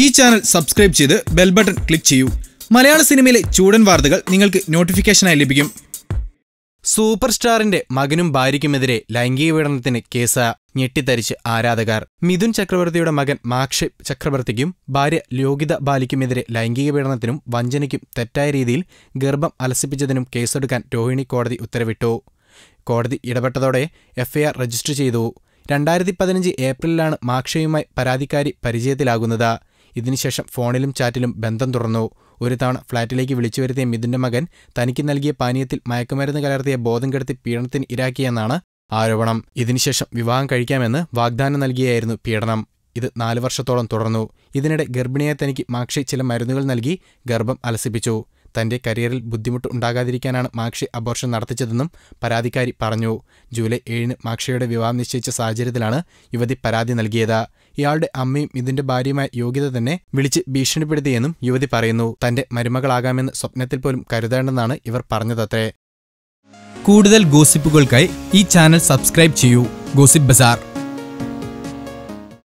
ഈ channel subscribe ചെയ്ത് bell button click ചെയ്യൂ. മലയാള സിനിമയിലെ ചൂടൻ വാർത്തകൾ നിങ്ങൾക്ക് നോട്ടിഫിക്കേഷനായി ലഭിക്കും. സൂപ്പർ സ്റ്റാറിന്റെ മകനും ഭാര്യയ്ക്കുമെതിരെ ലൈംഗിക പീഡനത്തിന് കേസ് ഞെട്ടിത്തരിച്ച് ആരാധകർ. മിഥുൻ ചക്രവർത്തിയുടെ മകൻ മാക്ഷി ചക്രവർത്തിക്കും ഭാര്യ യോഗ്യത ബാലിക്കുമെതിരെ ലൈംഗിക പീഡനത്തിനും വഞ്ചനയ്ക്കും തെറ്റായ രീതിയിൽ ഗർഭം അലസിപ്പിച്ചതിനും കേസെടുക്കാൻ രോഹിണി കോടതി ഉത്തരവിട്ടു. കോടതി ഇടപെട്ടതോടെ എഫ്ഐആർ രജിസ്റ്റർ ചെയ്തു. രണ്ടായിരത്തി പതിനഞ്ച് ഏപ്രിലിലാണ് മാക്ഷയുമായി പരാതിക്കാരി പരിചയത്തിലാകുന്നത്. ഇതിനുശേഷം ഫോണിലും ചാറ്റിലും ബന്ധം തുറന്നു. ഒരു തവണ ഫ്ളാറ്റിലേക്ക് വിളിച്ചു വരുത്തിയ മിഥുന്റെ മകൻ തനിക്ക് നൽകിയ പാനീയത്തിൽ മയക്കുമരുന്ന് കലർത്തിയ ബോധം കെടുത്തി പീഡനത്തിന് ഇരാക്കിയെന്നാണ് ആരോപണം. ഇതിനുശേഷം വിവാഹം കഴിക്കാമെന്ന് വാഗ്ദാനം നൽകിയായിരുന്നു പീഡനം. ഇത് നാലു വർഷത്തോളം തുടർന്നു. ഇതിനിടെ ഗർഭിണിയെ തനിക്ക് മാക്ഷി ചില മരുന്നുകൾ നൽകി ഗർഭം അലസിപ്പിച്ചു. തന്റെ കരിയറിൽ ബുദ്ധിമുട്ട് ഉണ്ടാകാതിരിക്കാനാണ് മാക്ഷി അബോർഷൻ നടത്തിച്ചതെന്നും പരാതിക്കാരി പറഞ്ഞു. ജൂലൈ ഏഴിന് മാക്ഷിയുടെ വിവാഹം നിശ്ചയിച്ച സാഹചര്യത്തിലാണ് യുവതി പരാതി നൽകിയത്. ഇയാളുടെ അമ്മയും ഇതിന്റെ ഭാര്യയുമായ യോഗ്യത തന്നെ വിളിച്ച് ഭീഷണിപ്പെടുത്തിയെന്നും യുവതി പറയുന്നു. തന്റെ മരുമകളാകാമെന്ന് സ്വപ്നത്തിൽ പോലും കരുതേണ്ടെന്നാണ് ഇവർ പറഞ്ഞതത്രേ. കൂടുതൽ ഗോസിപ്പുകൾക്കായി ഈ ചാനൽ സബ്സ്ക്രൈബ് ചെയ്യൂ. Gossip bazaar.